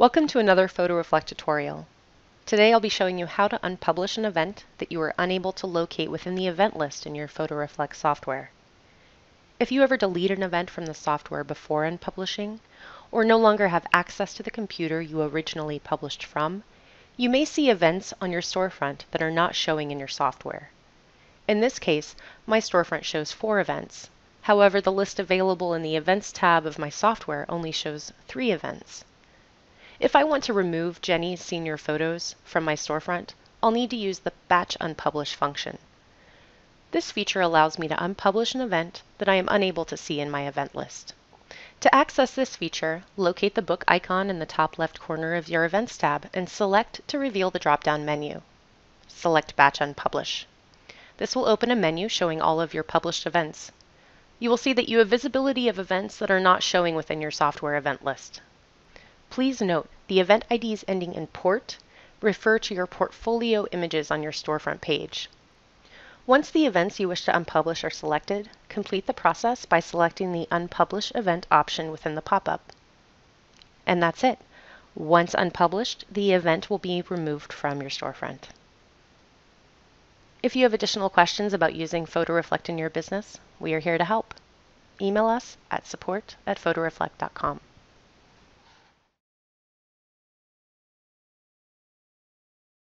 Welcome to another PhotoReflect tutorial. Today I'll be showing you how to unpublish an event that you were unable to locate within the event list in your PhotoReflect software. If you ever delete an event from the software before unpublishing, or no longer have access to the computer you originally published from, you may see events on your storefront that are not showing in your software. In this case, my storefront shows four events. However, the list available in the Events tab of my software only shows three events. If I want to remove Jenny's senior photos from my storefront, I'll need to use the Batch Unpublish function. This feature allows me to unpublish an event that I am unable to see in my event list. To access this feature, locate the book icon in the top left corner of your Events tab and select to reveal the drop-down menu. Select Batch Unpublish. This will open a menu showing all of your published events. You will see that you have visibility of events that are not showing within your software event list. Please note, the event IDs ending in port refer to your portfolio images on your storefront page. Once the events you wish to unpublish are selected, complete the process by selecting the Unpublish Event option within the pop-up. And that's it. Once unpublished, the event will be removed from your storefront. If you have additional questions about using PhotoReflect in your business, we are here to help. Email us at support at photoreflect.com.